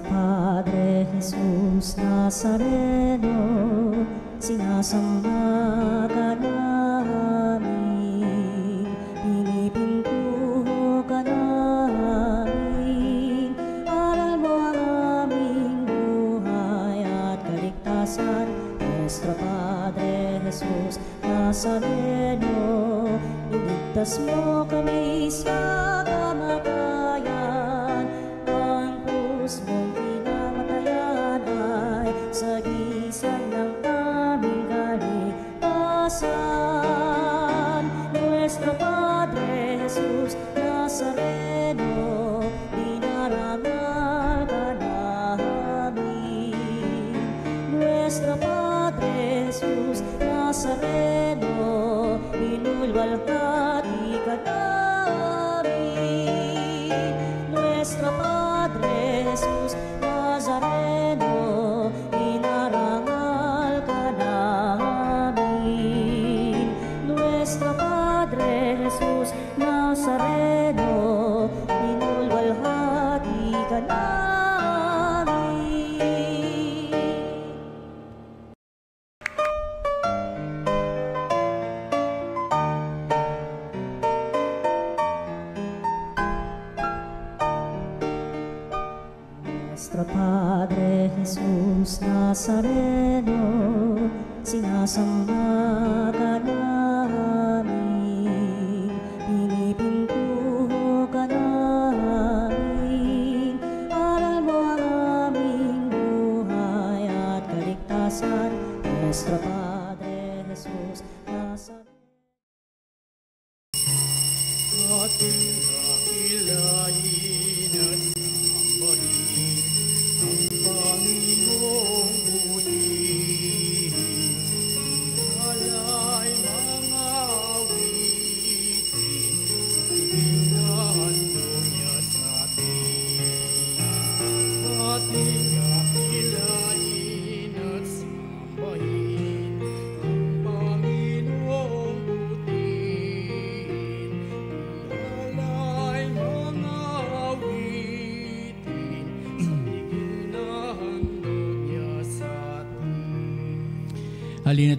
Padre Jesús Nazareno, sinasamba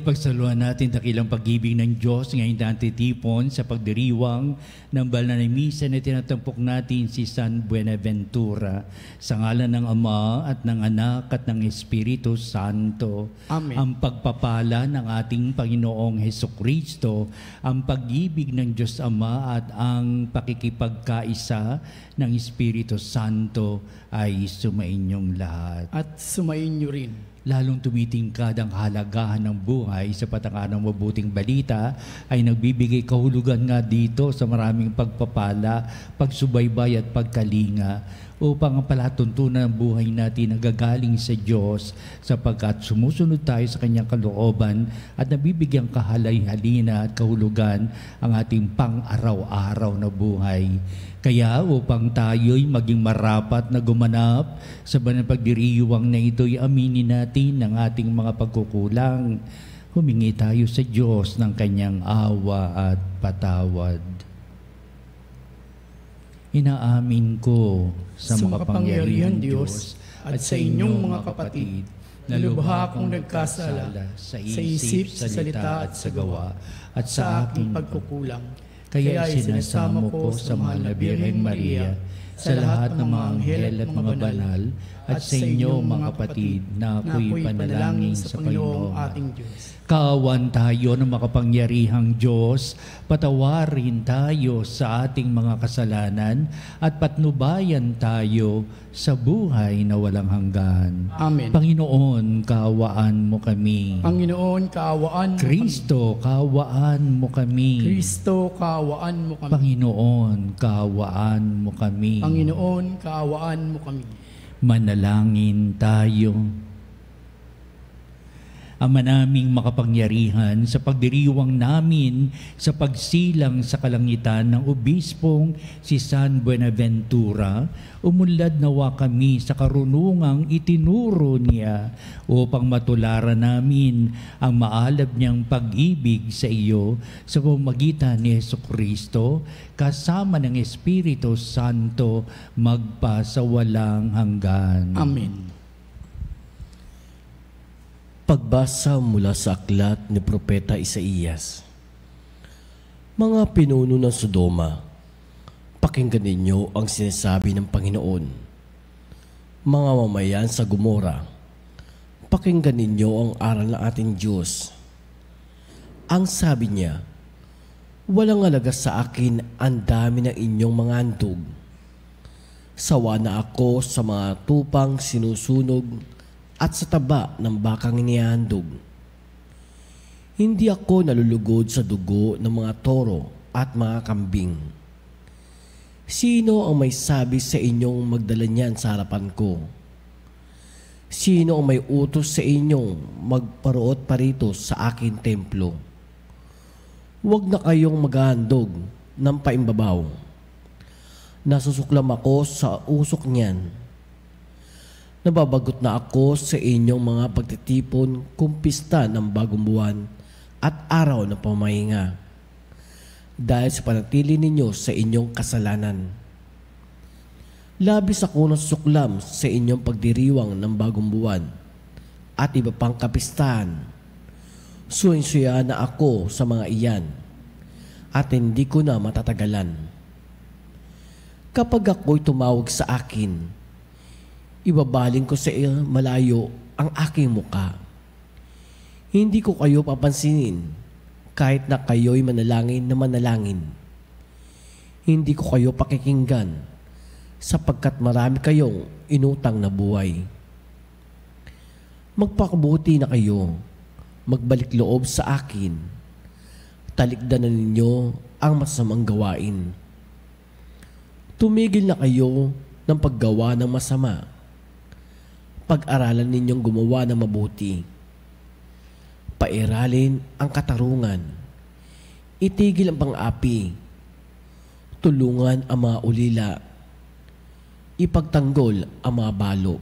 Halina't pagsaluhan natin dakilang pag-ibig ng Diyos ngayong natitipon sa pagdiriwang ng banal na misa na tinatampok natin si San Buenaventura sa ngalan ng Ama at ng Anak at ng Espiritu Santo. Amen. Ang pagpapala ng ating Panginoong Heso Kristo, ang pag-ibig ng Diyos Ama at ang pakikipagkaisa ng Espiritu Santo ay sumainyong lahat At sumayin niyo rin. Lalong tumitingkad ang halagahan ng buhay. Sa patangan ng mabuting balita ay nagbibigay kahulugan nga dito sa maraming pagpapala, pagsubaybay at pagkalinga upang ang palatuntunan ng buhay natin nagagaling sa Diyos sapagkat sumusunod tayo sa kanyang kalooban at nabibigyang kahalay-halina at kahulugan ang ating pang-araw-araw na buhay. Kaya upang tayo'y maging marapat na gumanap sa banal pagdiriwang na ito'y aminin natin ang ating mga pagkukulang. Humingi tayo sa Diyos ng kanyang awa at patawad. Inaamin ko sa makapangyarihan Diyos at sa inyong mga kapatid na lubha akong nagkasala sa isip, sa salita at sa gawa at sa aking pagkukulang. Kaya sinasamo ko sa mahal na Birheng Maria, sa lahat ng mga anghel at mga banal, at sa inyo mga kapatid na ako'y panalangin sa Panginoong ating Diyos. Kaawan tayo ng makapangyarihang Diyos, patawarin tayo sa ating mga kasalanan at patnubayan tayo sa buhay na walang hanggan. Amen. Panginoon, kaawaan mo kami. Panginoon, kaawaan mo Kristo, kaawaan mo kami. Kristo, kaawaan mo kami. Panginoon, kaawaan mo kami. Panginoon, kaawaan mo kami. Manalangin tayo. Ama naming makapangyarihan sa pagdiriwang namin sa pagsilang sa kalangitan ng obispong si San Buenaventura, umunlad nawa kami sa karunungang itinuro niya upang matularan namin ang maalab niyang pag-ibig sa iyo sa pamagitan ni Yeso Kristo kasama ng Espiritu Santo magpa sa walang hanggan. Amen. Pagbasa mula sa aklat ni Propeta Isaías. Mga pinuno ng Sodoma, pakinggan ninyo ang sinasabi ng Panginoon. Mga mamayan sa Gomora, pakinggan ninyo ang aral ng ating Diyos. Ang sabi niya, Walang alaga sa akin ang dami ng inyong mga handog. Sawa na ako sa mga tupang sinusunog at sa taba ng bakang inihandog. Hindi ako nalulugod sa dugo ng mga toro at mga kambing. Sino ang may sabi sa inyong magdala niyan sa harapan ko? Sino ang may utos sa inyong magparoot parito sa akin templo? Huwag na kayong maghahandog ng paimbabaw. Nasusuklam ako sa usok niyan Nababagot na ako sa inyong mga pagtitipon kumpista ng bagong buwan at araw ng pamahinga dahil sa panatili ninyo sa inyong kasalanan. Labis ako ng suklam sa inyong pagdiriwang ng bagong buwan at iba pang kapistahan. Suyan-suya na ako sa mga iyan at hindi ko na matatagalan. Kapag ako'y tumawag sa akin, ibabaling ko sa malayo ang aking muka. Hindi ko kayo papansinin kahit na kayo'y manalangin na manalangin. Hindi ko kayo pakikinggan sapagkat marami kayong inutang na buhay. Magpakabuti na kayo, magbalik loob sa akin. Talikdan na ninyo ang masamang gawain. Tumigil na kayo ng paggawa ng masama pag-aralan ninyong gumawa ng mabuti. Pairalin ang katarungan. Itigil ang pang-api. Tulungan ang mga ulila. Ipagtanggol ang mga balo.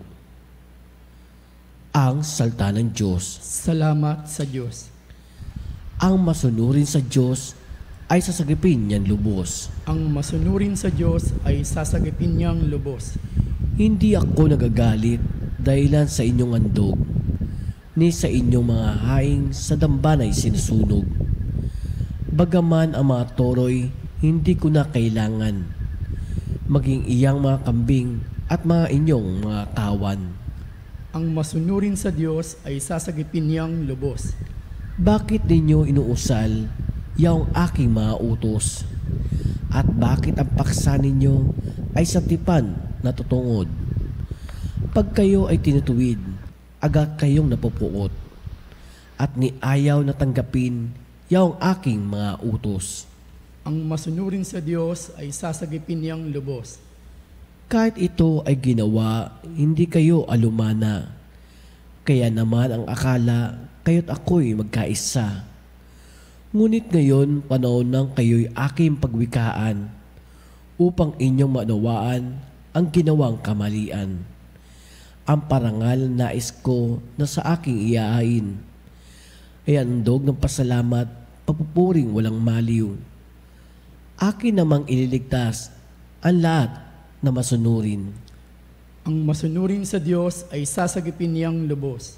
Ang salta ng Diyos. Salamat sa Diyos. Ang masunurin sa Diyos ay sasagipin niyan lubos. Ang masunurin sa Diyos ay sasagipin niyang lubos. Hindi ako nagagalit dahilan sa inyong andog, ni sa inyong mga haing sa dambanay sinusunog. Bagaman ang mga toroy, hindi ko na kailangan. Maging iyang mga kambing at mga inyong mga kawan. Ang masunurin sa Diyos ay sasagipin niyang lubos. Bakit ninyo inuusal yaong aking mga utos? At bakit ang paksa ninyo ay sa tipan na tutungod? Pag kayo ay tinutuwid, agad kayong napupuot at ni ayaw na tanggapin yaong aking mga utos. Ang masunurin sa Diyos ay sasagipin niyang lubos. Kahit ito ay ginawa, hindi kayo alumana. Kaya naman ang akala, kayo't ako'y magkaisa. Ngunit ngayon, panahon ng kayo'y aking pagwikaan upang inyong manawaan ang ginawang kamalian ang parangal na nais ko na sa aking iaain. Ay andog ng pasalamat, papupuring walang maliw. Akin namang ililigtas ang lahat na masunurin. Ang masunurin sa Diyos ay sasagipin niyang lubos.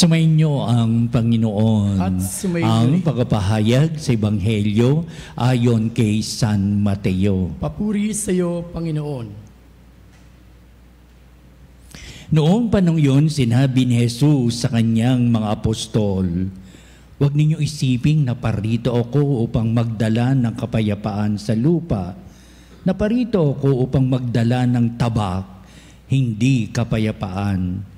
Sumainyo ang Panginoon At sumainyo ang pagpapahayag sa Ebanghelyo ayon kay San Mateo. Papuri sa iyo, Panginoon. Noong panong yun, sinabi ni Jesus sa kanyang mga apostol, Huwag ninyo isiping na parito ako upang magdala ng kapayapaan sa lupa. Naparito ako upang magdala ng tabak, hindi kapayapaan.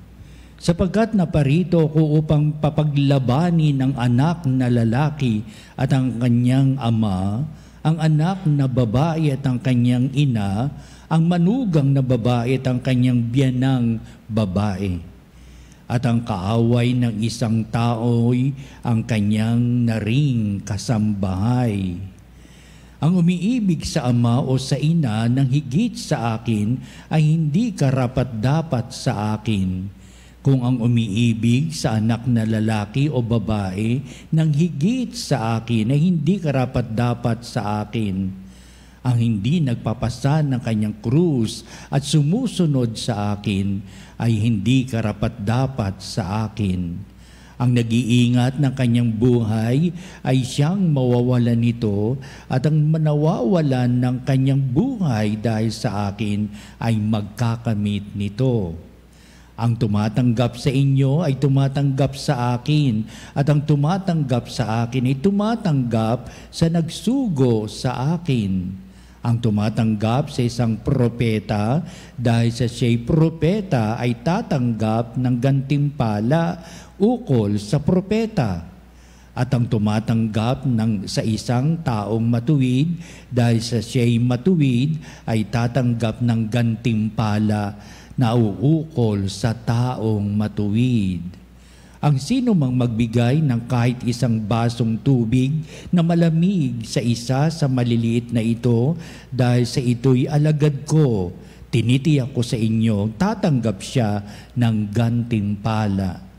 Sapagkat naparito ako upang papaglabanin ang anak na lalaki at ang kanyang ama, ang anak na babae at ang kanyang ina, ang manugang na babae at ang kanyang biyanang babae at ang kaaway ng isang tao'y ang kanyang naring kasambahay. Ang umiibig sa ama o sa ina ng higit sa akin ay hindi karapat-dapat sa akin. Kung ang umiibig sa anak na lalaki o babae ng higit sa akin ay hindi karapat-dapat sa akin ang hindi nagpapasa ng kanyang krus at sumusunod sa akin ay hindi karapat-dapat sa akin. Ang nag-iingat ng kanyang buhay ay siyang mawawalan nito at ang manawawalan ng kanyang buhay dahil sa akin ay magkakamit nito. Ang tumatanggap sa inyo ay tumatanggap sa akin at ang tumatanggap sa akin ay tumatanggap sa nagsugo sa akin ang tumatanggap sa isang propeta dahil sa siya'y propeta ay tatanggap ng gantimpala ukol sa propeta. At ang tumatanggap ng, sa isang taong matuwid dahil sa siya'y matuwid ay tatanggap ng gantimpala na uukol sa taong matuwid. Ang sino mang magbigay ng kahit isang basong tubig na malamig sa isa sa maliliit na ito dahil sa ito'y alagad ko, tinitiyak ko sa inyo, tatanggap siya ng gantimpala.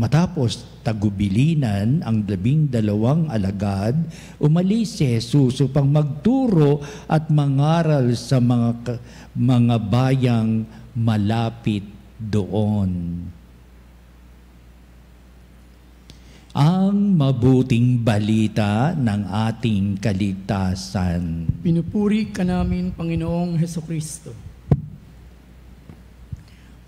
Matapos tagubilinan ang labing dalawang alagad, umalis si Jesus upang magturo at mangaral sa mga, mga bayang malapit doon. ang mabuting balita ng ating kaligtasan. Pinupuri ka namin, Panginoong Heso Kristo.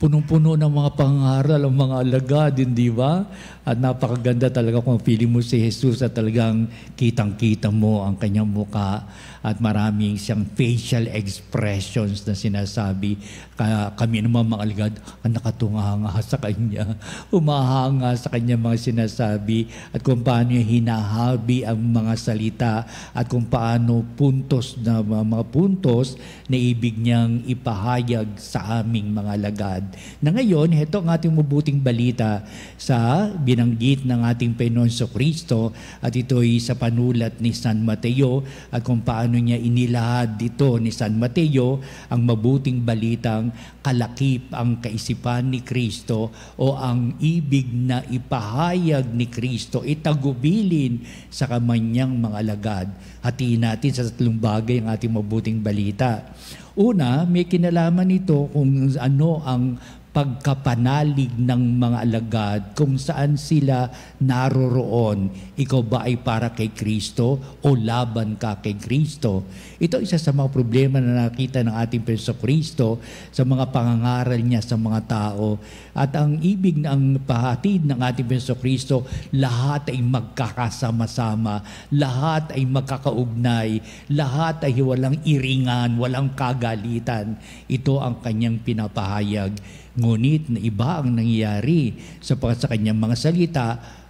Punong-puno ng mga pangaral ang mga alagad, di ba? At napakaganda talaga kung feeling mo si Jesus at talagang kitang-kita mo ang kanyang muka at maraming siyang facial expressions na sinasabi. Kaya kami naman mga alagad, ang nakatunganga sa kanya, umahanga sa kanya mga sinasabi at kung paano niya hinahabi ang mga salita at kung paano puntos na mga puntos na ibig niyang ipahayag sa aming mga alagad. Na ngayon, ito ang ating mabuting balita sa binanggit ng ating Penonso Kristo at ito'y sa panulat ni San Mateo at kung paano niya inilahad dito ni San Mateo ang mabuting balitang kalakip ang kaisipan ni Kristo o ang ibig na ipahayag ni Kristo itagubilin sa kamanyang mga alagad. Hatiin natin sa tatlong bagay ang ating mabuting balita. Una, may kinalaman nito kung ano ang pagkapanalig ng mga alagad kung saan sila naroroon. Ikaw ba ay para kay Kristo o laban ka kay Kristo? Ito isa sa mga problema na nakita ng ating Prince Kristo sa mga pangangaral niya sa mga tao. At ang ibig ng pahatid ng ating Prince Kristo, lahat ay magkakasama-sama, lahat ay magkakaugnay, lahat ay walang iringan, walang kagalitan. Ito ang kanyang pinapahayag Ngunit na iba ang nangyayari sapagkat sa kanyang mga salita,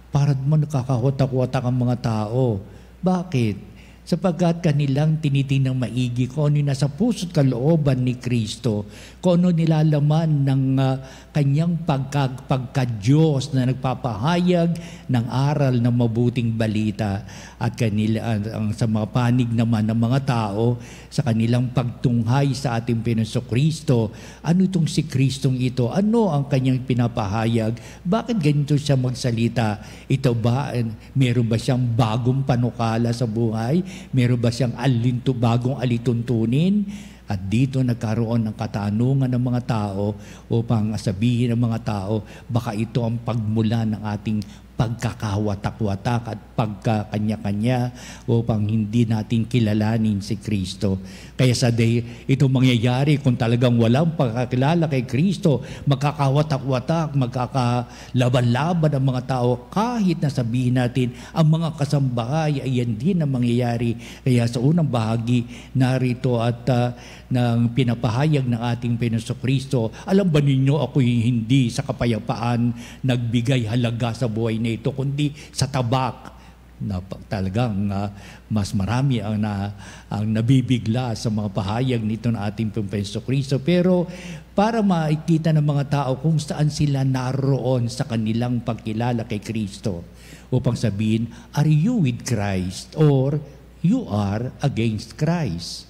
para mo nakakahutak-watak ang mga tao. Bakit? sapagkat kanilang tinitinang maigi kung ano nasa puso't kalooban ni Kristo, kung ano nilalaman ng uh, kanyang pagka, pagka-Diyos na nagpapahayag ng aral ng mabuting balita at kanila, ang, sa mga panig naman ng mga tao sa kanilang pagtunghay sa ating Pinoso Kristo. Ano itong si Kristong ito? Ano ang kanyang pinapahayag? Bakit ganito siya magsalita? Ito ba, meron ba siyang bagong panukala sa buhay? Meron ba siyang alinto, bagong alituntunin? At dito nagkaroon ng katanungan ng mga tao upang sabihin ng mga tao, baka ito ang pagmula ng ating pagkakawatak-watak at pagkakanya-kanya upang hindi natin kilalanin si Kristo. Kaya sa day, ito mangyayari kung talagang walang pagkakilala kay Kristo, magkakawatak-watak, magkakalaban-laban ang mga tao kahit na sabihin natin ang mga kasambahay ay yan din ang mangyayari. Kaya sa unang bahagi, narito at uh, ng pinapahayag ng ating Pinoso Kristo, alam ba ninyo ako'y hindi sa kapayapaan nagbigay halaga sa buhay na ito, kundi sa tabak? Na talagang uh, mas marami ang na ang nabibigla sa mga pahayag nito ng ating Pumpenso Kristo. Pero para makita ng mga tao kung saan sila naroon sa kanilang pagkilala kay Kristo upang sabihin are you with Christ or you are against Christ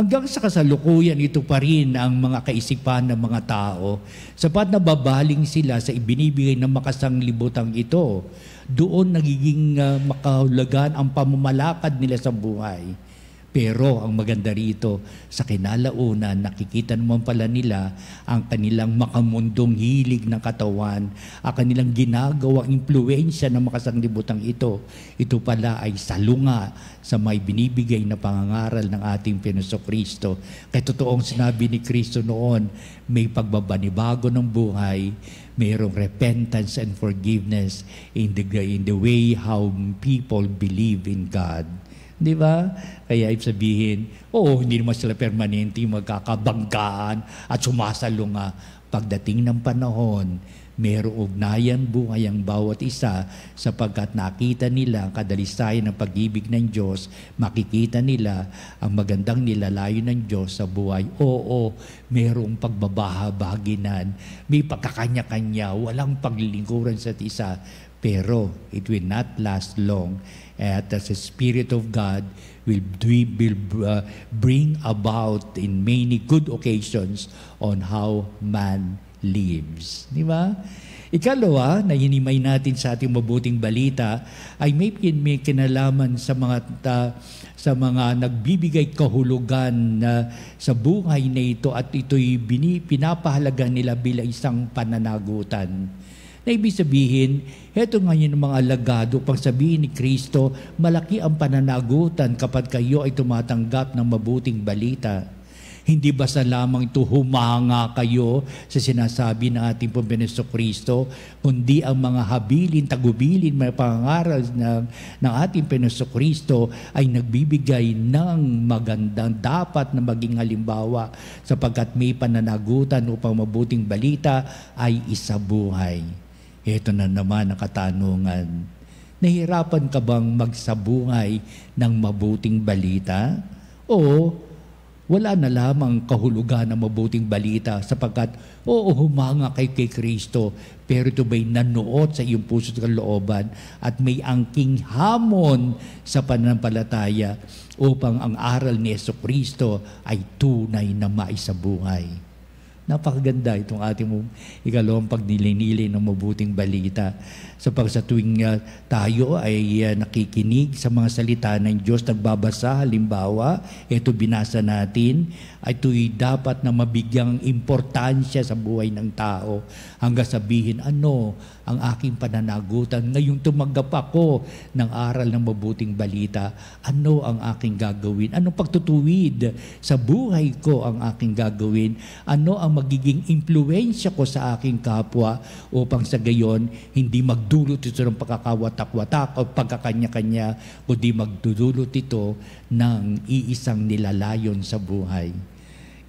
Hanggang sa kasalukuyan, ito pa rin ang mga kaisipan ng mga tao sapat na babaling sila sa ibinibigay ng makasanglibutang ito. Doon nagiging uh, makahulagan ang pamamalakad nila sa buhay. Pero ang maganda rito, sa kinalaunan, nakikita naman pala nila ang kanilang makamundong hilig ng katawan, ang kanilang ginagawang impluensya ng makasanglibutang ito. Ito pala ay salunga sa may binibigay na pangangaral ng ating Pinoso Kristo. Kaya totoong sinabi ni Kristo noon, may pagbabanibago ng buhay, mayroong repentance and forgiveness in the, in the way how people believe in God. Di ba? Kaya ibig sabihin, oo, hindi naman sila permanente magkakabanggaan at sumasalunga. Pagdating ng panahon, mayroong ugnayan buhay ang bawat isa sapagkat nakita nila ang kadalisayan ng pag-ibig ng Diyos, makikita nila ang magandang nilalayo ng Diyos sa buhay. Oo, mayroong pagbabahabaginan, may pagkakanya-kanya, walang paglilingkuran sa isa, pero it will not last long at as the Spirit of God will, will uh, bring about in many good occasions on how man lives. Di ba? Ikalawa, na hinimay natin sa ating mabuting balita, ay may, may kinalaman sa mga ta, sa mga nagbibigay kahulugan na sa buhay na ito at ito'y bini, pinapahalaga nila bilang isang pananagutan. Na ibig sabihin, heto ngayon ng mga alagado, pang sabihin ni Kristo, malaki ang pananagutan kapag kayo ay tumatanggap ng mabuting balita. Hindi basta lamang ito humanga kayo sa sinasabi ng ating Pumbeneso Kristo, kundi ang mga habilin, tagubilin, mga pangaral ng, ng ating Pumbeneso Kristo ay nagbibigay ng magandang dapat na maging halimbawa sapagkat may pananagutan upang mabuting balita ay isabuhay. Ito na naman ang katanungan. Nahirapan ka bang magsabungay ng mabuting balita? O wala na lamang kahulugan ng mabuting balita sapagkat oo, humanga kay kay Kristo pero ito ba'y nanuot sa iyong puso at kalooban at may angking hamon sa pananampalataya upang ang aral ni Yeso Kristo ay tunay na maisabuhay. Napakaganda itong ating ikalawang pagnilinili ng mabuting balita. Sa pag sa tuwing uh, tayo ay uh, nakikinig sa mga salita ng Diyos, nagbabasa, halimbawa, ito binasa natin, ito'y dapat na mabigyang importansya sa buhay ng tao hanggang sabihin, ano ang aking pananagutan? Ngayong tumanggap ako ng aral ng mabuting balita, ano ang aking gagawin? Anong pagtutuwid sa buhay ko ang aking gagawin? Ano ang magiging impluensya ko sa aking kapwa upang sa gayon hindi magdulot ito ng pagkakawatak-watak o pagkakanya-kanya, kundi magdudulot ito ng iisang nilalayon sa buhay.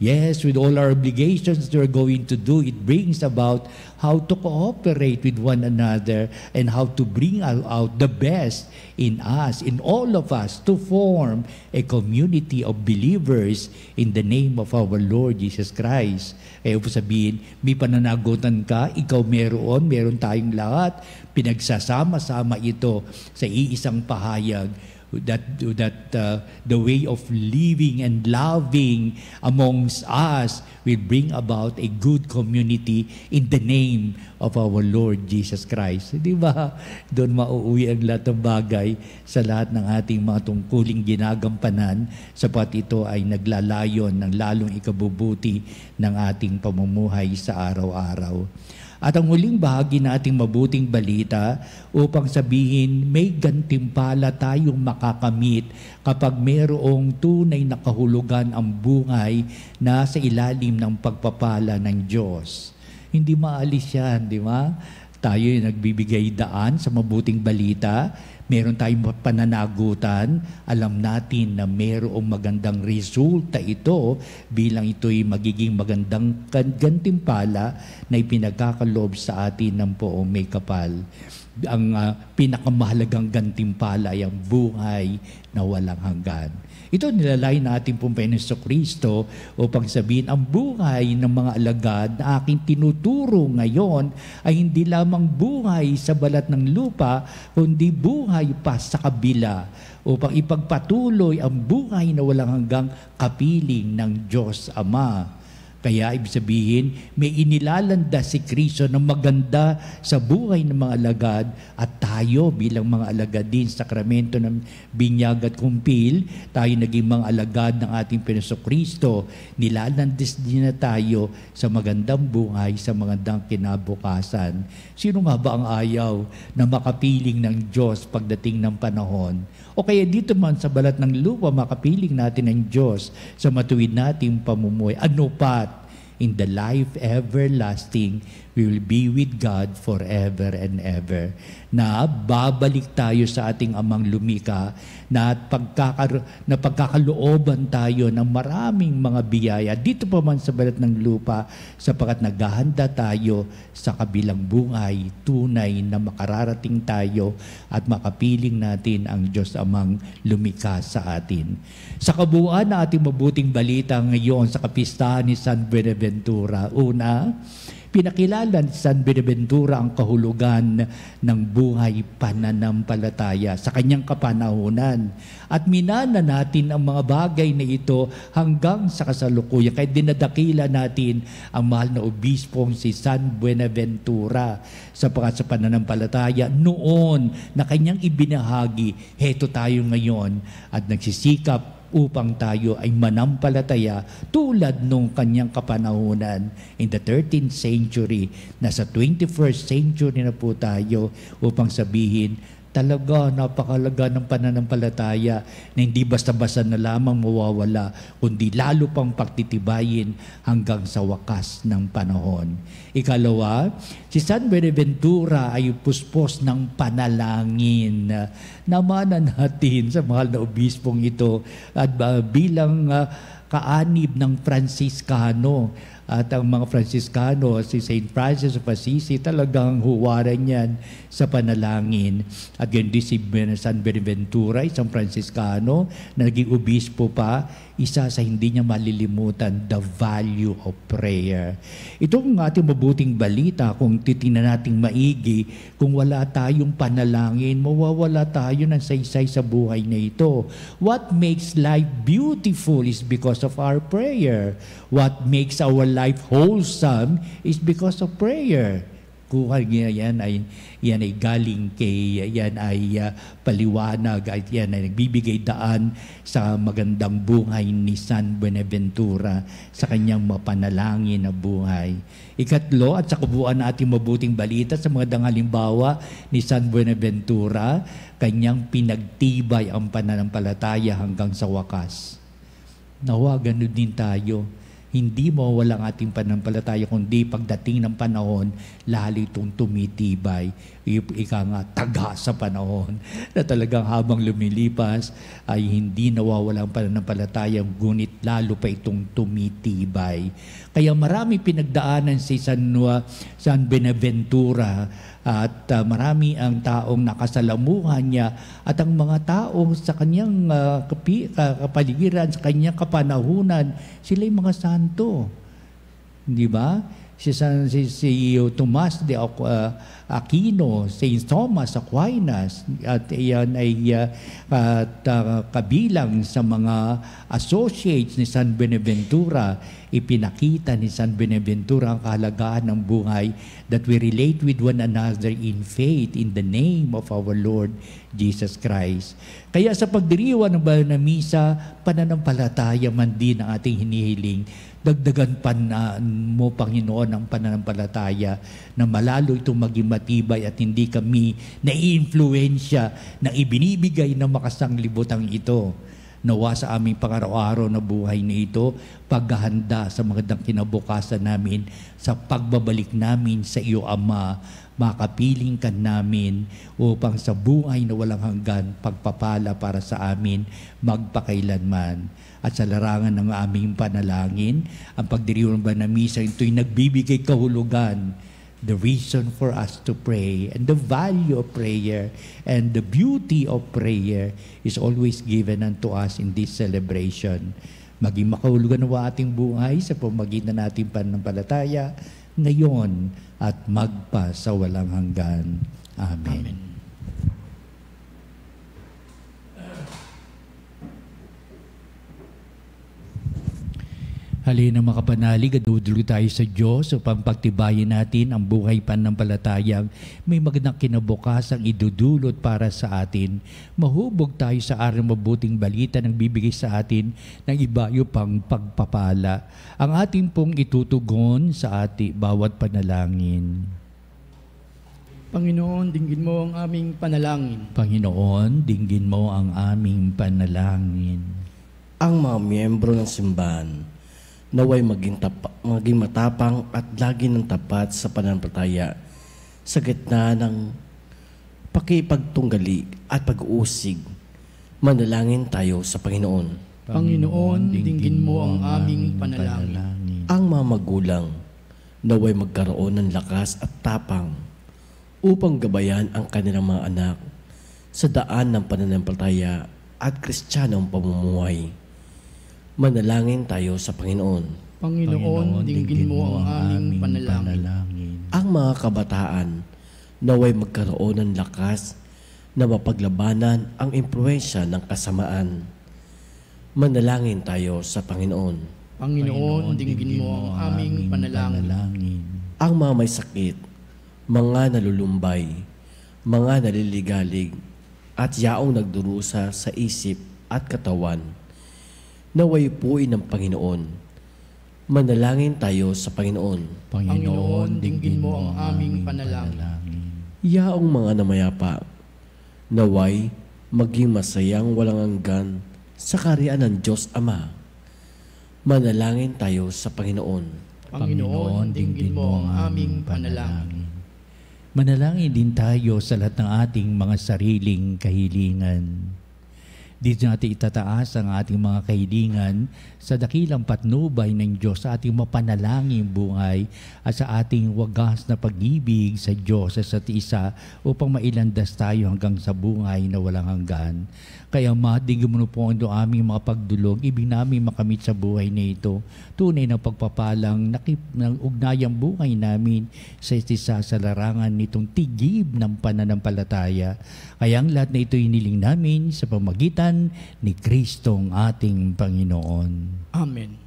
Yes, with all our obligations we're going to do, it brings about how to cooperate with one another and how to bring out the best in us, in all of us, to form a community of believers in the name of our Lord Jesus Christ. Kaya po sabihin, may pananagutan ka, ikaw meron, meron tayong lahat, pinagsasama-sama ito sa iisang pahayag that that uh, the way of living and loving amongst us will bring about a good community in the name of our Lord Jesus Christ. Di ba? Doon mauuwi ang lahat ng bagay sa lahat ng ating mga tungkuling ginagampanan sapat ito ay naglalayon ng lalong ikabubuti ng ating pamumuhay sa araw-araw. At ang huling bahagi nating mabuting balita upang sabihin may gantimpala tayong makakamit kapag mayroong tunay na kahulugan ang buhay na sa ilalim ng pagpapala ng Diyos. Hindi maalis yan, di ba? Tayo yung nagbibigay daan sa mabuting balita, meron tayong pananagutan, alam natin na mayroong magandang resulta ito bilang ito'y magiging magandang gan- gantimpala na ipinagkakaloob sa atin ng poong may kapal. Ang ah, pinakamahalagang gantimpala ay ang buhay na walang hanggan. Ito nilalay natin pong Panginoon Kristo upang sabihin ang buhay ng mga alagad na aking tinuturo ngayon ay hindi lamang buhay sa balat ng lupa, kundi buhay pa sa kabila upang ipagpatuloy ang buhay na walang hanggang kapiling ng Diyos Ama. Kaya ibig sabihin, may inilalanda si Kristo na maganda sa buhay ng mga alagad at tayo bilang mga alagad din sa sakramento ng binyag at kumpil, tayo naging mga alagad ng ating Pinoso Kristo. Nilalandas din na tayo sa magandang buhay, sa magandang kinabukasan. Sino nga ba ang ayaw na makapiling ng Diyos pagdating ng panahon? O kaya dito man sa balat ng lupa, makapiling natin ng Diyos sa matuwid nating pamumuhay. Ano pat? In the life everlasting, we will be with God forever and ever. Na babalik tayo sa ating amang lumika na, pagkakar- na pagkakalooban tayo ng maraming mga biyaya dito pa man sa balat ng lupa sapagat naghahanda tayo sa kabilang buhay tunay na makararating tayo at makapiling natin ang Diyos amang lumika sa atin. Sa kabuuan na ating mabuting balita ngayon sa kapistahan ni San Beneventura, una, pinakilala ni San Beneventura ang kahulugan ng buhay pananampalataya sa kanyang kapanahunan. At minana natin ang mga bagay na ito hanggang sa kasalukuyan. Kaya dinadakila natin ang mahal na obispong si San Buenaventura sa sa pananampalataya noon na kanyang ibinahagi, heto tayo ngayon at nagsisikap upang tayo ay manampalataya tulad nung kanyang kapanahunan in the 13th century. Nasa 21st century na po tayo upang sabihin talaga napakalaga ng pananampalataya na hindi basta-basta na lamang mawawala, kundi lalo pang pagtitibayin hanggang sa wakas ng panahon. Ikalawa, si San Beneventura ay puspos ng panalangin. Namanan natin sa mahal na obispong ito at uh, bilang uh, kaanib ng Franciscano at ang mga Franciscano, si St. Francis of Assisi, talagang huwaran yan sa panalangin. At din si San Beneventura, isang Franciscano, na naging obispo pa, isa sa hindi niya malilimutan, the value of prayer. Itong ating mabuting balita, kung titingnan nating maigi, kung wala tayong panalangin, mawawala tayo ng saysay sa buhay na ito. What makes life beautiful is because of our prayer. What makes our life wholesome is because of prayer. Kuha niya yan ay yan ay galing kay yan ay uh, paliwanag at yan ay nagbibigay daan sa magandang buhay ni San Buenaventura sa kanyang mapanalangin na buhay. Ikatlo at sa kabuuan natin mabuting balita sa mga dangalimbawa ni San Buenaventura, kanyang pinagtibay ang pananampalataya hanggang sa wakas. Nawa, ganun din tayo hindi mo walang ating panampalataya kundi pagdating ng panahon, lalo itong tumitibay. Ika nga, taga sa panahon na talagang habang lumilipas ay hindi nawawala ang pananampalataya, ngunit lalo pa itong tumitibay. Kaya marami pinagdaanan si San, San Benaventura at uh, marami ang taong nakasalamuhan niya at ang mga tao sa kanyang uh, kapi, uh, kapaligiran, sa kanyang kapanahunan, sila yung mga santo. Di ba? Si, San, si, si Tomas de uh, Aquino, Saint Thomas Aquinas, at iyan ay uh, at, uh, kabilang sa mga associates ni San Beneventura ipinakita ni San Beneventura ang kahalagahan ng buhay that we relate with one another in faith in the name of our Lord Jesus Christ. Kaya sa pagdiriwan ng banal na misa, pananampalataya man din ang ating hinihiling Dagdagan pa na mo, Panginoon, ang pananampalataya na malalo itong maging matibay at hindi kami naiinfluensya na ibinibigay ng makasanglibutang ito. Nawa sa aming pangaraw-araw na buhay na ito, paghahanda sa magandang kinabukasan namin, sa pagbabalik namin sa iyo, Ama, makapiling ka namin upang sa buhay na walang hanggan, pagpapala para sa amin, magpakailanman. At sa larangan ng aming panalangin, ang pagdiriwang ba na misa, ito'y nagbibigay kahulugan, the reason for us to pray, and the value of prayer, and the beauty of prayer is always given unto us in this celebration. Maging makahulugan ng ating buhay sa pamagitan nating pananampalataya ngayon at magpa sa walang hanggan. Amen. Amen. Halina makapanalig at dudulog tayo sa Diyos upang pagtibayin natin ang buhay pananampalatayang may magandang kinabukasang idudulot para sa atin. Mahubog tayo sa araw mabuting balita ng bibigay sa atin ng ibayo pang pagpapala. Ang ating pong itutugon sa ati bawat panalangin. Panginoon, dinggin mo ang aming panalangin. Panginoon, dinggin mo ang aming panalangin. Ang mga miyembro ng simbahan, naway maging, tapa, maging matapang at lagi ng tapat sa pananampalataya sa gitna ng pakipagtunggali at pag-uusig. Manalangin tayo sa Panginoon. Panginoon, dinggin mo ang aming panalangin. Ang mga magulang naway magkaroon ng lakas at tapang upang gabayan ang kanilang mga anak sa daan ng pananampalataya at kristyanong pamumuhay. Manalangin tayo sa Panginoon. Panginoon, dinggin mo ang aming panalangin. Ang mga kabataan naway magkaroon ng lakas na mapaglabanan ang impluensya ng kasamaan. Manalangin tayo sa Panginoon. Panginoon, dinggin mo ang aming panalangin. Ang mga may sakit, mga nalulumbay, mga naliligalig, at yaong nagdurusa sa isip at katawan, naway puin ng Panginoon. Manalangin tayo sa Panginoon. Panginoon, dinggin mo ang aming panalangin. Yaong mga namayapa, naway maging masayang walang hanggan sa kariyan ng Diyos Ama. Manalangin tayo sa Panginoon. Panginoon, dinggin mo ang aming panalangin. Manalangin din tayo sa lahat ng ating mga sariling kahilingan. Dito natin itataas ang ating mga kahilingan sa dakilang patnubay ng Diyos sa ating mapanalangin buhay at sa ating wagas na pag-ibig sa Diyos sa isa upang mailandas tayo hanggang sa buhay na walang hanggan. Kaya madigin mo po ang aming mga pagdulog, ibig namin makamit sa buhay na ito. Tunay na pagpapalang nakip, ng ugnayang buhay namin sa isa sa larangan nitong tigib ng pananampalataya. Kaya ang lahat na ito iniling namin sa pamagitan ni Kristong ating Panginoon. Amen.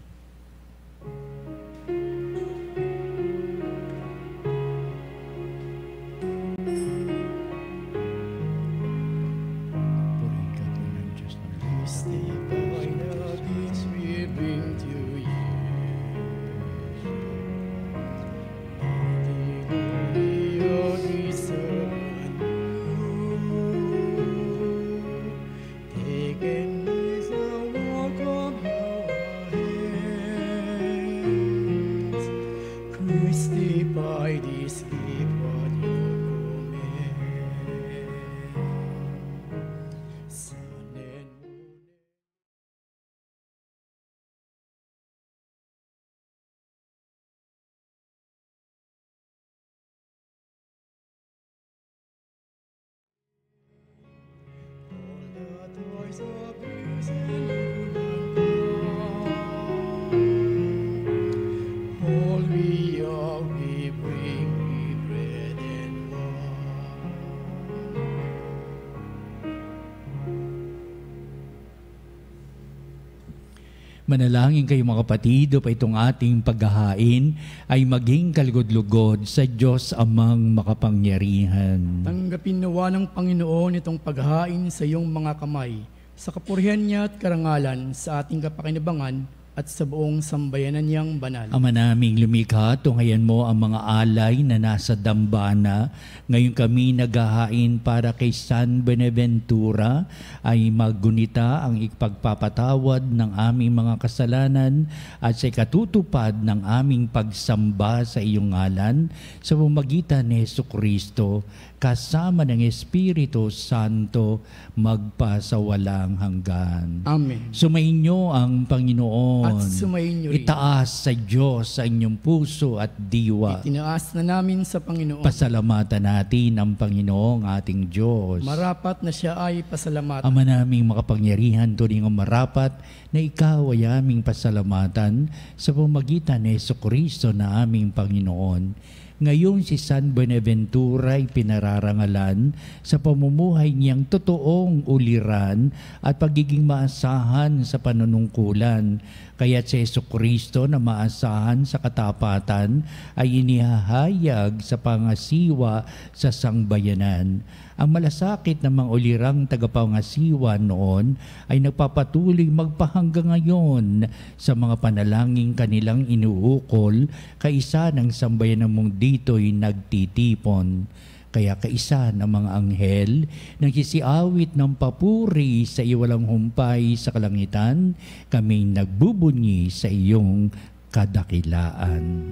Manalangin kayo mga kapatid upang itong ating paghahain ay maging kalugod-lugod sa Diyos amang makapangyarihan. Tanggapin nawa ng Panginoon itong paghain sa iyong mga kamay, sa kapurihan niya at karangalan sa ating kapakinabangan at sa buong sambayanan niyang banal. Ama naming lumikha, tunghayan mo ang mga alay na nasa dambana. Ngayon kami naghahain para kay San Beneventura ay maggunita ang ipagpapatawad ng aming mga kasalanan at sa katutupad ng aming pagsamba sa iyong ngalan sa pamagitan ni Yesu Kristo kasama ng Espiritu Santo magpasawalang hanggan. Amen. Sumainyo ang Panginoon. At sumayin niyo rin. Itaas sa Diyos sa inyong puso at diwa. Tinaas na namin sa Panginoon. Pasalamatan natin ang Panginoong ating Diyos. Marapat na siya ay pasalamatan. Ama naming makapangyarihan, turing ang marapat na ikaw ay aming pasalamatan sa pamagitan ni Yesu Kristo na aming Panginoon. Ngayon si San Buenaventura ay pinararangalan sa pamumuhay niyang totoong uliran at pagiging maasahan sa panunungkulan. Kaya si Yesu Kristo na maasahan sa katapatan ay inihahayag sa pangasiwa sa sangbayanan. Ang malasakit ng mga ulirang tagapangasiwa noon ay nagpapatuloy magpahanggang ngayon sa mga panalangin kanilang inuukol kaisa ng sambayan ng mong dito'y nagtitipon. Kaya kaisa ng mga anghel nagsisiawit ng papuri sa iwalang humpay sa kalangitan, kami nagbubunyi sa iyong kadakilaan.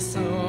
Santo, Santo,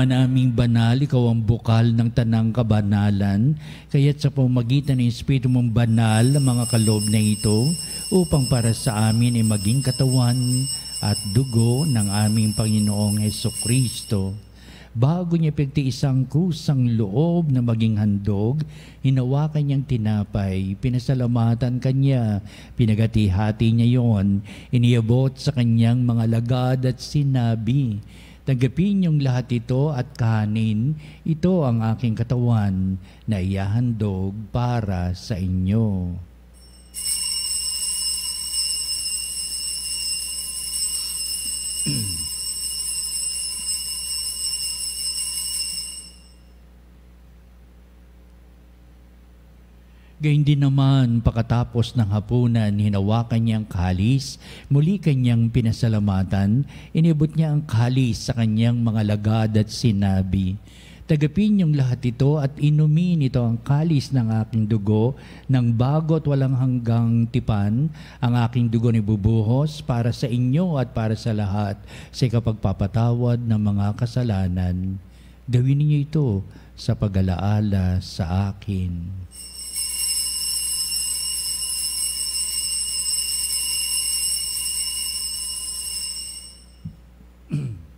Ama naming banal, ikaw ang bukal ng tanang kabanalan, kaya't sa pamagitan ng Espiritu mong banal ang mga kaloob na ito, upang para sa amin ay maging katawan at dugo ng aming Panginoong Heso Kristo. Bago niya isang kusang loob na maging handog, hinawakan niyang tinapay, pinasalamatan kanya, pinagati-hati niya yon, iniabot sa kanyang mga lagad at sinabi, Tanggapin niyong lahat ito at kanin, ito ang aking katawan na iyahandog para sa inyo. Gayun din naman, pagkatapos ng hapunan, hinawakan niya ang kalis, muli kanyang pinasalamatan, inibot niya ang kalis sa kanyang mga lagad at sinabi, Tagapin niyong lahat ito at inumin ito ang kalis ng aking dugo ng bago at walang hanggang tipan. Ang aking dugo ni bubuhos para sa inyo at para sa lahat sa ikapagpapatawad ng mga kasalanan. Gawin niyo ito sa pag-alaala sa akin.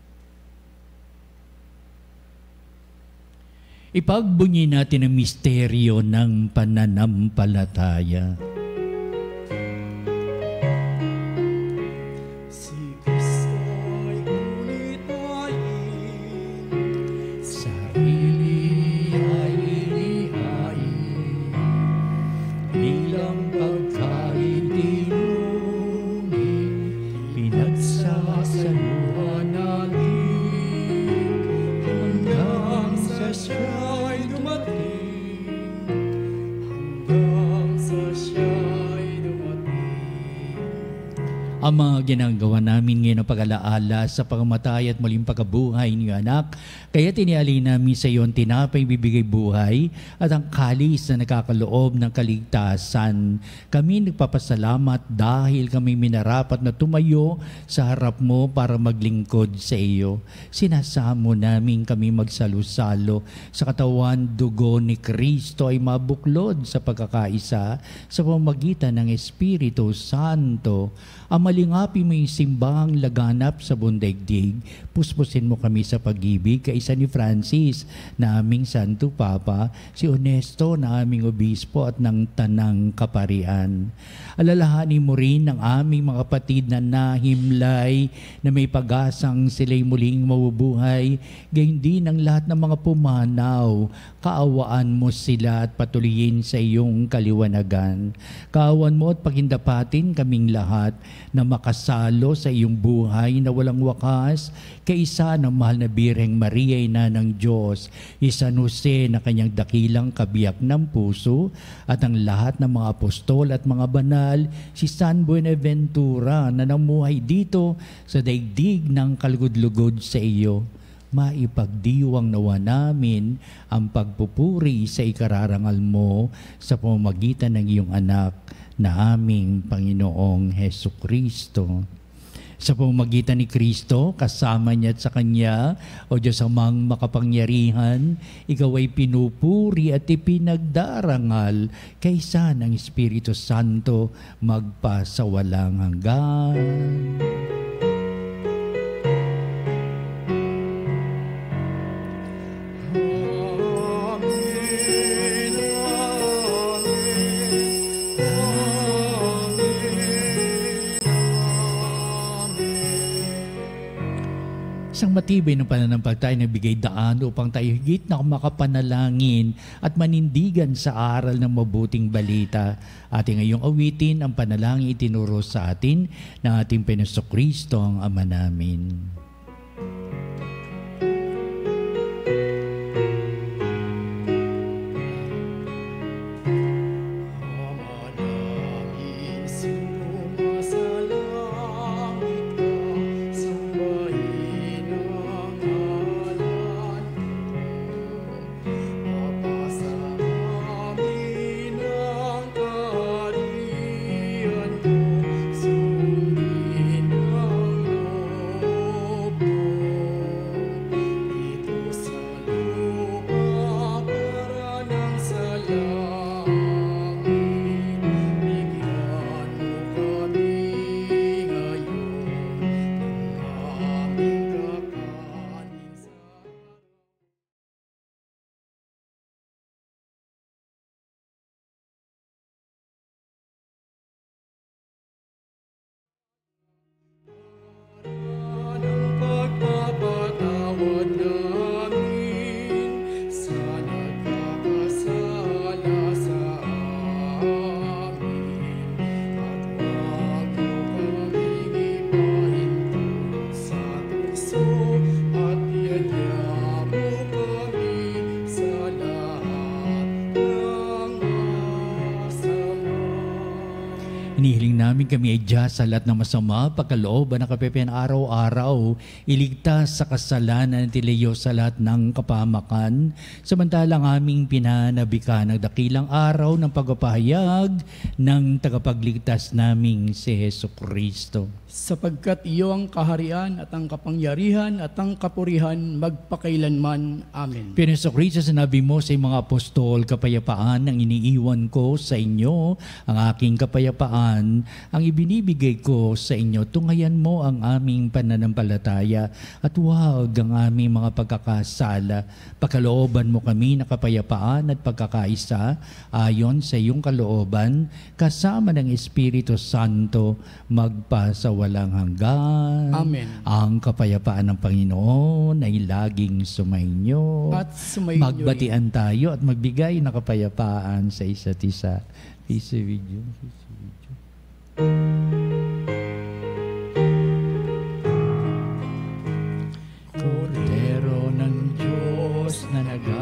Ipagbunyi natin ang misteryo ng pananampalataya. Si ng pag-alaala sa pagkamatay at muling pagkabuhay ni anak. Kaya tiniali namin sa iyo ang tinapay bibigay buhay at ang kalis na nakakaloob ng kaligtasan. Kami nagpapasalamat dahil kami minarapat na tumayo sa harap mo para maglingkod sa iyo. Sinasamo namin kami magsalo-salo sa katawan dugo ni Kristo ay mabuklod sa pagkakaisa sa pamagitan ng Espiritu Santo. Ang malingapi mo yung simbahang laganap sa bundaigdig, puspusin mo kami sa pag-ibig kaisa ni Francis na aming Santo Papa, si Onesto na aming obispo at ng Tanang Kaparian. Alalahanin mo rin ang aming mga kapatid na nahimlay na may pag-asang sila'y muling mabubuhay, gayon din ang lahat ng mga pumanaw. Kaawaan mo sila at patuloyin sa iyong kaliwanagan. Kaawan mo at pagindapatin kaming lahat na makasalo sa iyong buhay na walang wakas, kaisa ng mahal na Birheng Maria, ina ng Diyos, Isan Jose na kanyang dakilang kabiyak ng puso, at ang lahat ng mga apostol at mga banal, si San Buenaventura na namuhay dito sa daigdig ng kalugod-lugod sa iyo maipagdiwang nawa namin ang pagpupuri sa ikararangal mo sa pamamagitan ng iyong anak na aming Panginoong Heso Kristo. Sa pamamagitan ni Kristo, kasama niya at sa Kanya, o Diyos amang makapangyarihan, ikaw ay pinupuri at ipinagdarangal kaysa ng Espiritu Santo magpasawalang hanggan. Isang matibay ng pananampalataya na bigay daan upang tayo higit na makapanalangin at manindigan sa aral ng mabuting balita. Ating ngayong awitin ang panalangin itinuro sa atin ng ating Peneso Kristo ang Ama namin. Sa lahat ng masama, pagkaloob na kapepen araw-araw, iligtas sa kasalanan at ilayo sa lahat ng kapamakan, samantalang aming pinanabikan ng dakilang araw ng pagpapahayag ng tagapagligtas naming si Heso Kristo. Sapagkat iyo ang kaharian at ang kapangyarihan at ang kapurihan magpakailanman. Amen. Pineso Kristo, sinabi mo sa mga apostol, kapayapaan ang iniiwan ko sa inyo, ang aking kapayapaan, ang ibinibigay ko sa inyo. Tungayan mo ang aming pananampalataya at huwag ang aming mga pagkakasala. Pagkalooban mo kami na kapayapaan at pagkakaisa ayon sa iyong kalooban, kasama ng Espiritu Santo, magpa sa walang hanggan. Amen. Ang kapayapaan ng Panginoon ay laging sumainyo. At sumayin niyo rin. Magbatian tayo at magbigay ng kapayapaan sa isa't isa. Peace be with you. Peace with you. Kordero ng Diyos na nagalis,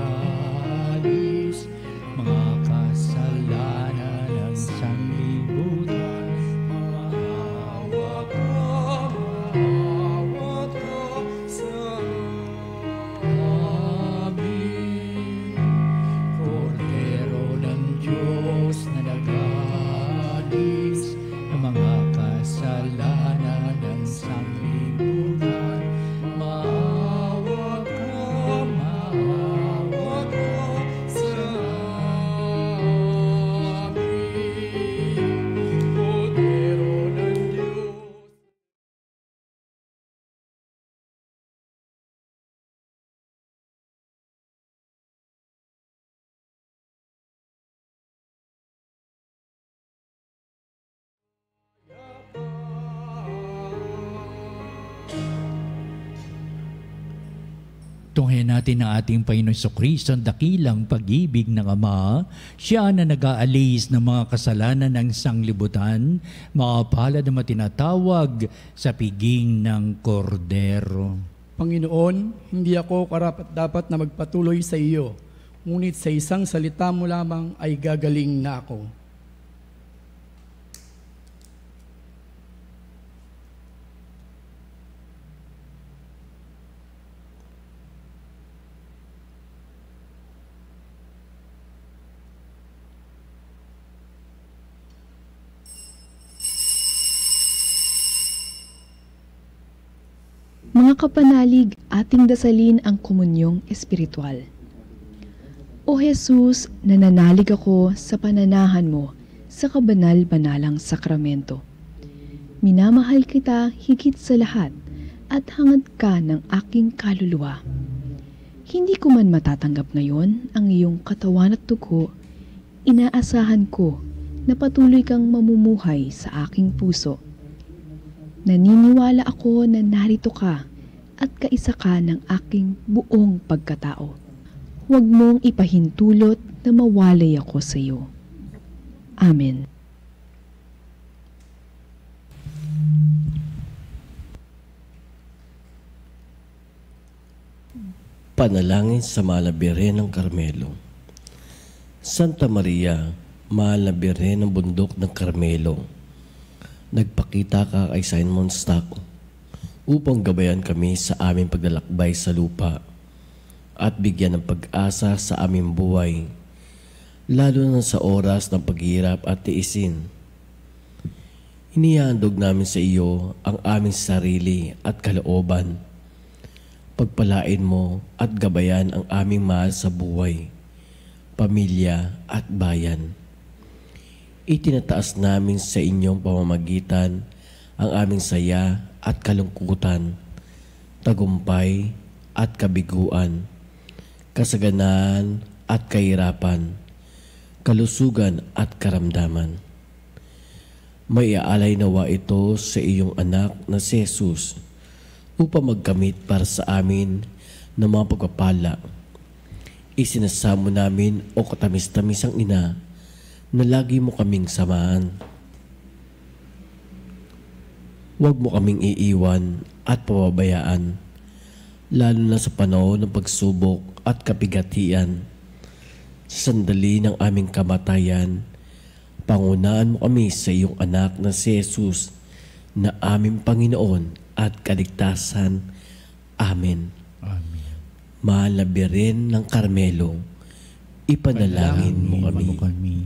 Tunghayan natin ang ating Panginoon Kristo ang dakilang pag-ibig ng Ama. Siya na nag-aalis ng mga kasalanan ng sanglibutan, makapala na matinatawag sa piging ng kordero. Panginoon, hindi ako karapat dapat na magpatuloy sa iyo, ngunit sa isang salita mo lamang ay gagaling na ako. Mga kapanalig, ating dasalin ang komunyong espiritual. O Jesus, nananalig ako sa pananahan mo sa kabanal-banalang sakramento. Minamahal kita higit sa lahat at hangad ka ng aking kaluluwa. Hindi ko man matatanggap ngayon ang iyong katawan at dugo, inaasahan ko na patuloy kang mamumuhay sa aking puso. Naniniwala ako na narito ka at kaisa ka ng aking buong pagkatao. Huwag mong ipahintulot na mawalay ako sa iyo. Amen. Panalangin sa mahal ng Carmelo. Santa Maria, mahal ng bundok ng Carmelo, nagpakita ka kay Simon Stock upang gabayan kami sa aming paglalakbay sa lupa at bigyan ng pag-asa sa aming buhay, lalo na sa oras ng paghirap at tiisin. Inihandog namin sa iyo ang aming sarili at kalooban. Pagpalain mo at gabayan ang aming mahal sa buhay, pamilya at bayan. Itinataas namin sa inyong pamamagitan ang aming saya at kalungkutan, tagumpay at kabiguan, kasaganaan at kahirapan, kalusugan at karamdaman. May aalay nawa ito sa iyong anak na si Jesus upang magkamit para sa amin ng mga pagpapala. Isinasamo namin o katamis-tamis ang ina na lagi mo kaming samahan. Huwag mo kaming iiwan at pababayaan, lalo na sa panahon ng pagsubok at kapigatian. Sa sandali ng aming kamatayan, pangunaan mo kami sa iyong anak na si Jesus na aming Panginoon at kaligtasan. Amen. Amen. Mahal na ng Carmelo, ipanalangin mo kami. mo kami.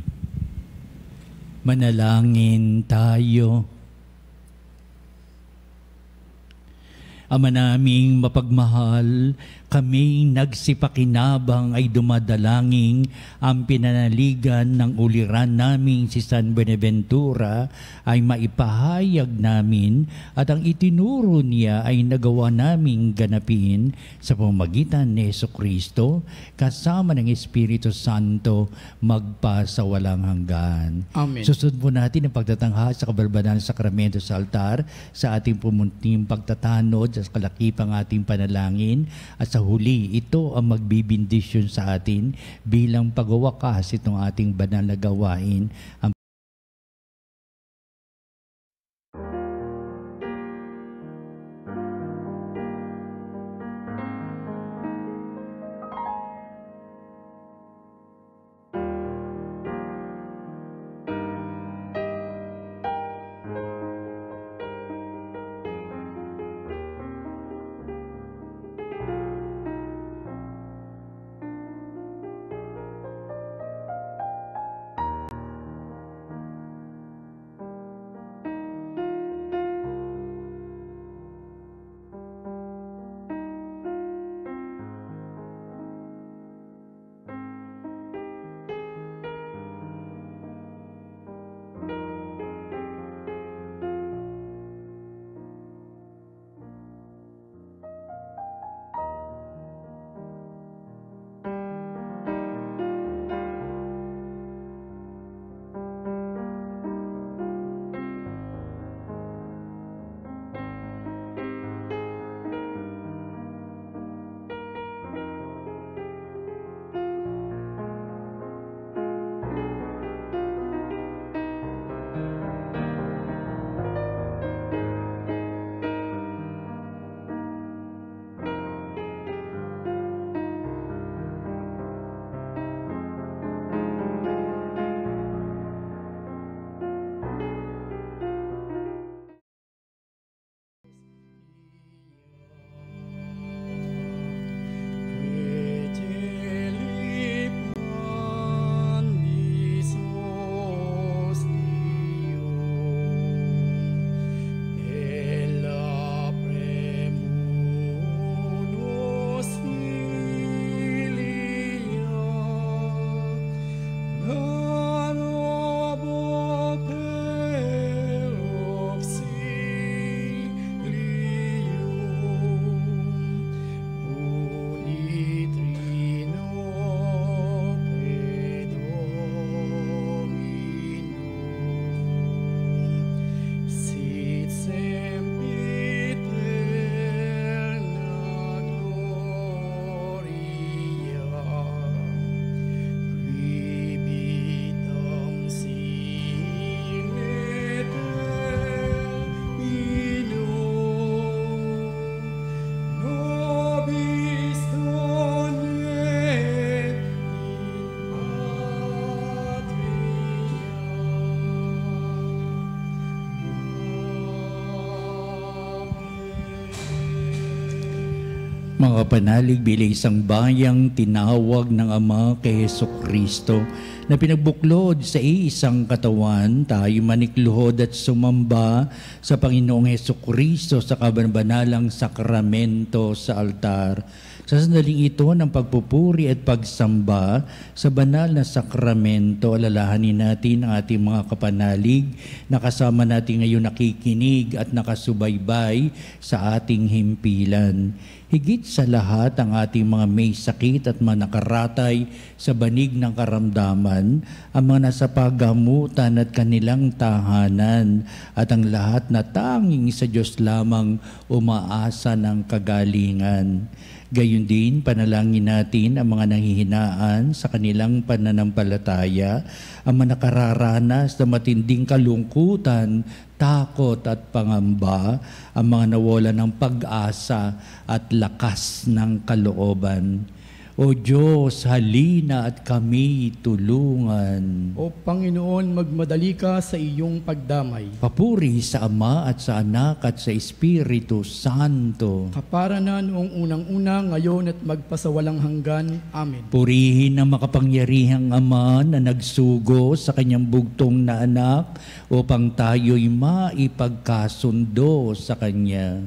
Manalangin tayo. Ama naming mapagmahal, kami nagsipakinabang ay dumadalangin ang pinanaligan ng uliran naming si San Beneventura ay maipahayag namin at ang itinuro niya ay nagawa naming ganapin sa pamagitan ni Yeso Kristo kasama ng Espiritu Santo magpa sa walang hanggan. Amen. Susunod po natin ang pagtatangha sa kabalbalan ng sakramento sa altar sa ating pumunting pagtatanod sa kalakipang ating panalangin at sa huli ito ang magbibindisyon sa atin bilang pagwawakas itong ating banal na gawain. Ang Mga panalig bilang isang bayang tinawag ng Ama kay Heso Kristo na pinagbuklod sa isang katawan, tayo manikluhod at sumamba sa Panginoong Heso Kristo sa kabanbanalang sakramento sa altar. Sa sandaling ito ng pagpupuri at pagsamba sa banal na sakramento, alalahanin natin ang ating mga kapanalig na kasama natin ngayon nakikinig at nakasubaybay sa ating himpilan. Higit sa lahat ang ating mga may sakit at mga nakaratay sa banig ng karamdaman, ang mga nasa paggamutan at kanilang tahanan, at ang lahat na tanging sa Diyos lamang umaasa ng kagalingan. Gayon din, panalangin natin ang mga nanghihinaan sa kanilang pananampalataya, ang mga nakararanas na matinding kalungkutan, takot at pangamba, ang mga nawala ng pag-asa at lakas ng kalooban. O Diyos, halina at kami tulungan. O Panginoon, magmadali ka sa iyong pagdamay. Papuri sa Ama at sa Anak at sa Espiritu Santo. Kapara na noong unang-una, ngayon at magpasawalang hanggan. Amen. Purihin ang makapangyarihang Ama na nagsugo sa kanyang bugtong na anak upang tayo'y maipagkasundo sa Kanya.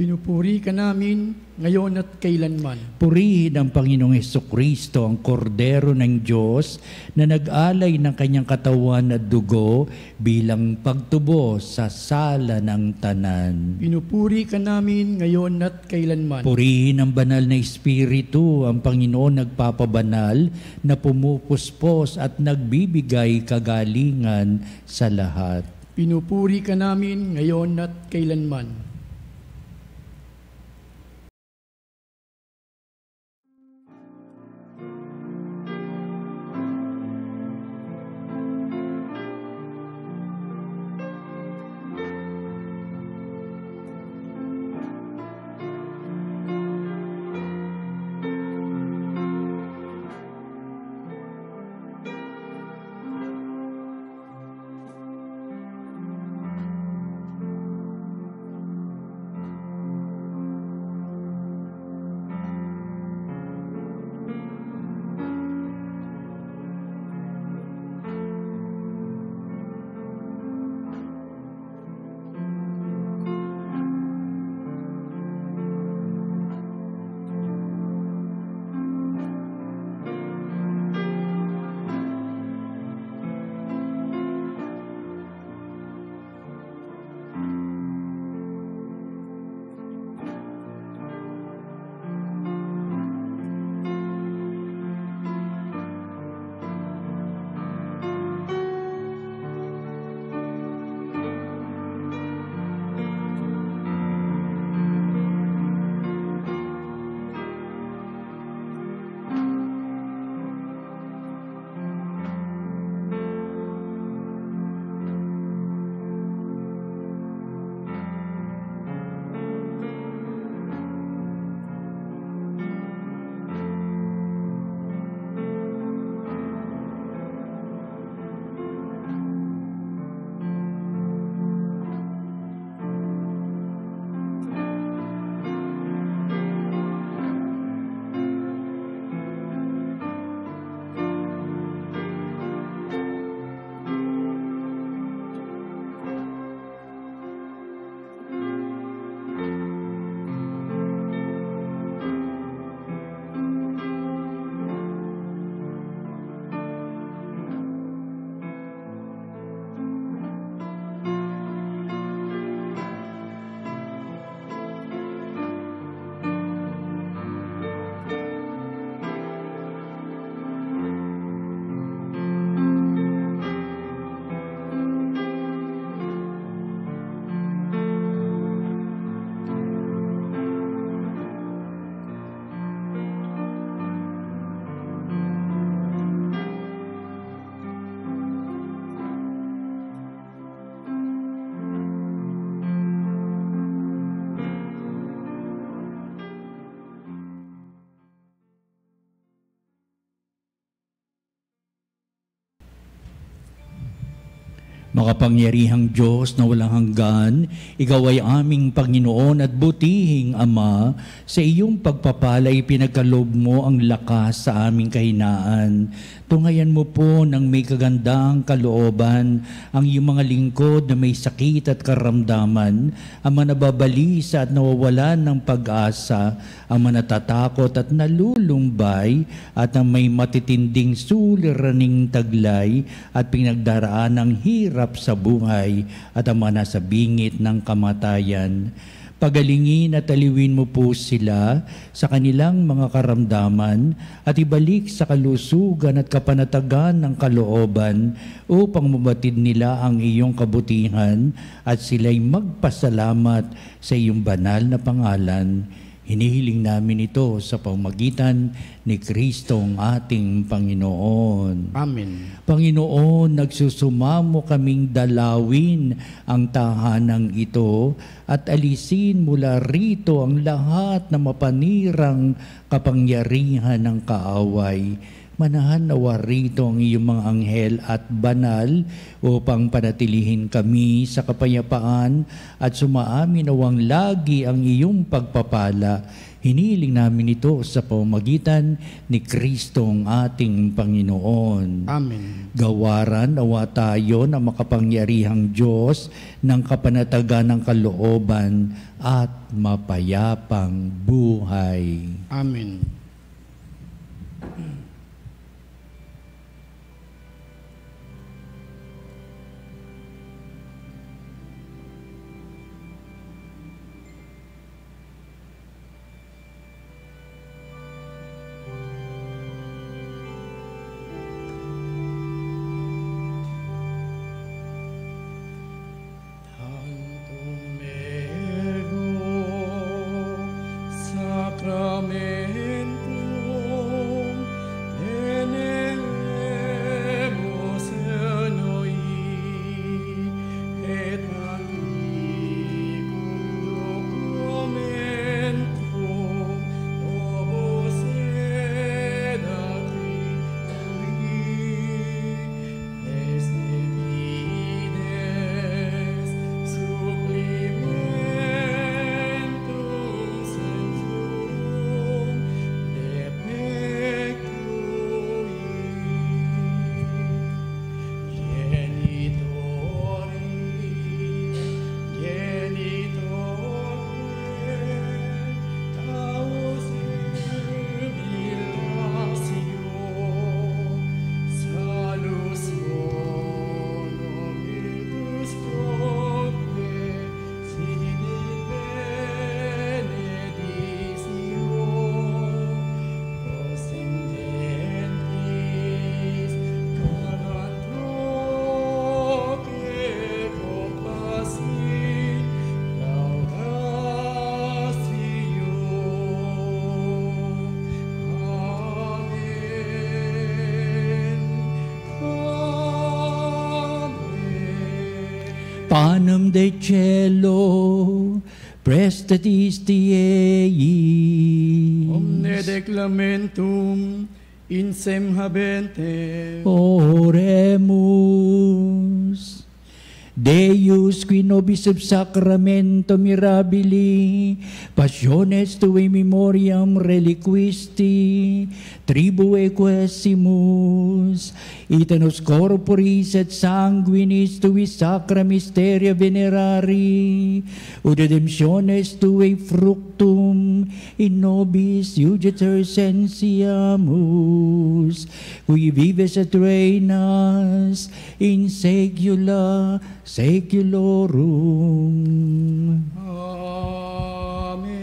Pinupuri ka namin ngayon at kailanman. Purihin ang Panginoong Heso Kristo, ang kordero ng Diyos na nag-alay ng kanyang katawan at dugo bilang pagtubo sa sala ng tanan. Pinupuri ka namin ngayon at kailanman. Purihin ang banal na Espiritu, ang Panginoon nagpapabanal na pumupuspos at nagbibigay kagalingan sa lahat. Pinupuri ka namin ngayon at kailanman. Makapangyarihang Diyos na walang hanggan, Ikaw ay aming Panginoon at butihing Ama, sa iyong pagpapalay pinagkalob mo ang lakas sa aming kahinaan. Tungayan mo po ng may kagandang kalooban ang iyong mga lingkod na may sakit at karamdaman, ang mga nababalisa at nawawalan ng pag-asa, ang mga natatakot at nalulumbay, at ang may matitinding suliraning taglay at pinagdaraan ng hirap sa buhay at ang mga nasa bingit ng kamatayan. Pagalingin at aliwin mo po sila sa kanilang mga karamdaman at ibalik sa kalusugan at kapanatagan ng kalooban upang mabatid nila ang iyong kabutihan at sila'y magpasalamat sa iyong banal na pangalan. Hinihiling namin ito sa pamagitan ni Kristong ating Panginoon. Amen. Panginoon, nagsusumamo kaming dalawin ang tahanang ito at alisin mula rito ang lahat na mapanirang kapangyarihan ng kaaway. Manahan nawa rito ang iyong mga anghel at banal upang panatilihin kami sa kapayapaan at sumaamin nawang lagi ang iyong pagpapala. Hiniling namin ito sa pamagitan ni Kristong ating Panginoon. Amen. Gawaran nawa tayo na makapangyarihang Diyos ng kapanatagan ng kalooban at mapayapang buhay. Amen. Panem de cielo, prestatis Diei. Omne declamentum insem habente. Oremus. Deus qui nobis sub sacramento mirabili, passiones tui memoriam reliquisti, tribue quesimus, itanos corporis et sanguinis tui sacra mysteria venerari, ut redemptiones tui fructum in nobis iuditor sensiamus, qui vives et reinas in secula seculorum. Amen.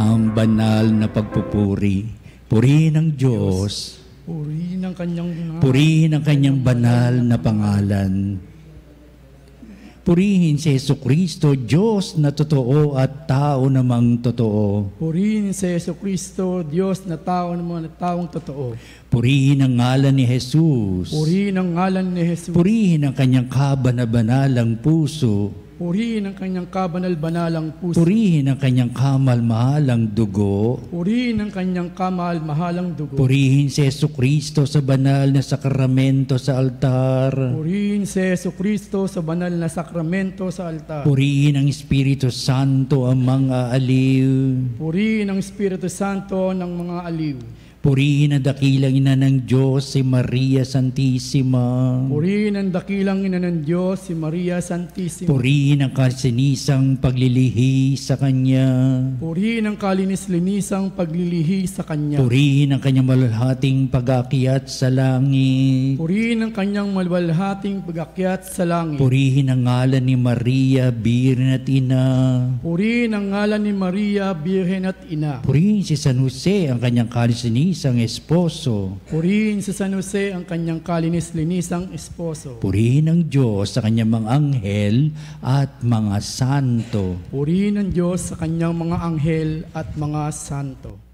Ang banal na pagpupuri. Purihin ang Diyos, Purihin ang kanyang purihin ang kanyang banal na pangalan. Purihin si Yesu Kristo, Diyos na totoo at tao namang totoo. Purihin si Yeso Kristo, Diyos na tao ng mga taong totoo. Purihin ang ngalan ni Jesus. Purihin ang ngalan ni Jesus. Purihin ang kanyang kabana-banalang puso. Purihin ang kanyang kabanal-banalang puso. Purihin ang kanyang kamal-mahalang dugo. Purihin ang kanyang kamahal-mahalang dugo. Purihin si Yesu Kristo sa banal na sakramento sa altar. Purihin si Yeso Kristo sa banal na sakramento sa altar. Purihin ang Espiritu Santo ang mga aliw. Purihin ang Espiritu Santo ng mga aliw. Purihin ang dakilang ina ng Diyos si Maria Santissima. Purihin ang dakilang ina ng Diyos, si Maria Santissima. Purihin ang kasinisang paglilihi sa Kanya. Purihin ang kalinis-linisang paglilihi sa Kanya. Purihin ang kanyang malulhating pag-akyat sa langit. Purihin ang kanyang malwalhating pag-akyat sa langit. Purihin ang ngalan ni Maria, Birhen at Ina. Purihin ang ngalan ni Maria, Birhen at Ina. Purihin si San Jose, ang kanyang kasinisang esposo. Purihin si San Jose ang kanyang kalinis-linisang esposo. Purihin ang Diyos sa kanyang mga anghel at mga santo. Purihin ang Diyos sa kanyang mga anghel at mga santo.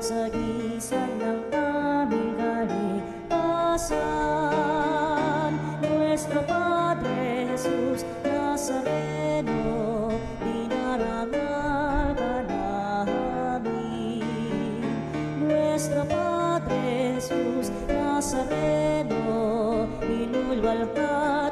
Ay sagisan ng aming kaligtasan. Nuestro Padre Jesus Nazareno, dinarangal ka namin. Nuestro Padre Jesus Nazareno, inulwalhati ka